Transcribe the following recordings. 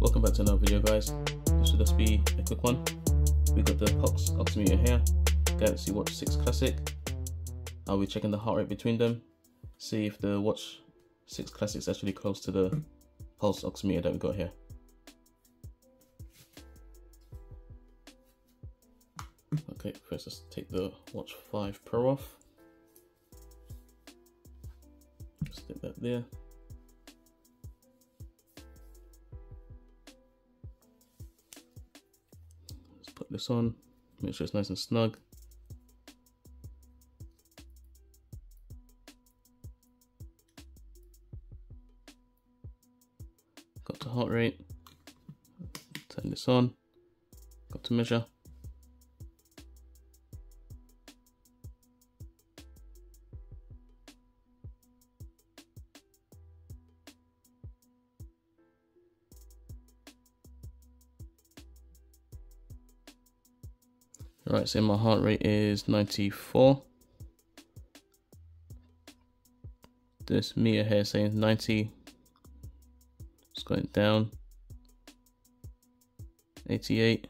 Welcome back to another video guys. This will just be a quick one. We got the pulse oximeter here, Galaxy Watch 6 Classic. I'll be checking the heart rate between them, see if the Watch 6 Classic is actually close to the pulse oximeter that we got here. Okay, first let's take the Watch 5 Pro off. Stick that there. Put this on, make sure it's nice and snug. Got the heart rate, turn this on, got to measure. Right, so my heart rate is 94. This meter here saying 90. It's going down. 88.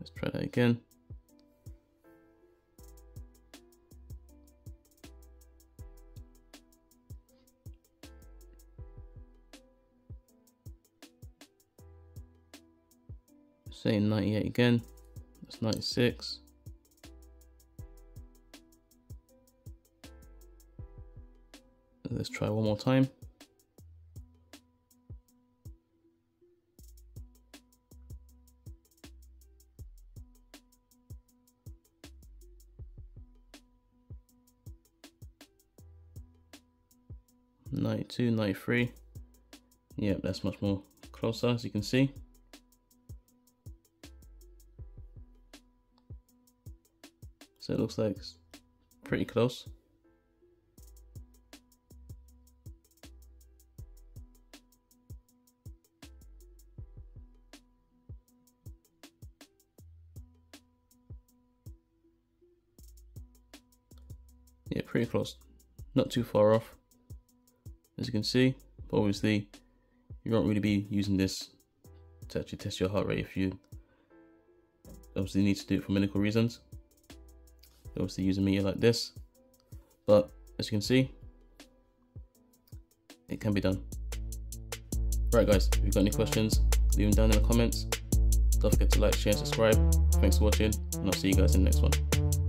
Let's try that again. Saying 98 again. That's 96. Let's try one more time. Ninety-two, ninety-three. Yep, that's much more closer as you can see. So it looks like it's pretty close. Yeah, pretty close. Not too far off, as you can see. But obviously, you won't really be using this to actually test your heart rate if you obviously need to do it for medical reasons obviously use a meter like this. But as you can see it can be done. Right guys if you've got any questions leave them down in the comments. Don't forget to like share and subscribe. Thanks for watching and i'll see you guys in the next one